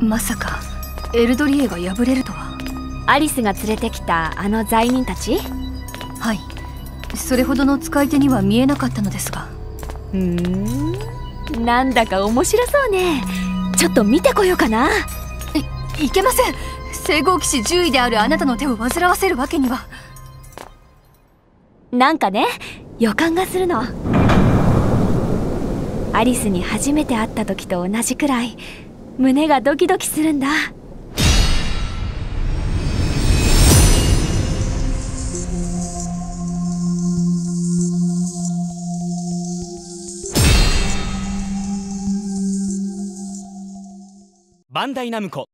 まさかエルドリエが破れるとは。アリスが連れてきたあの罪人たち？はい。それほどの使い手には見えなかったのですが。うーん。なんだか面白そうね。ちょっと見てこようかな。いいけません。聖号騎士獣医であるあなたの手を煩わせるわけには。なんかね予感がするの。アリスに初めて会った時と同じくらい胸がドキドキするんだ。バンダイナムコ。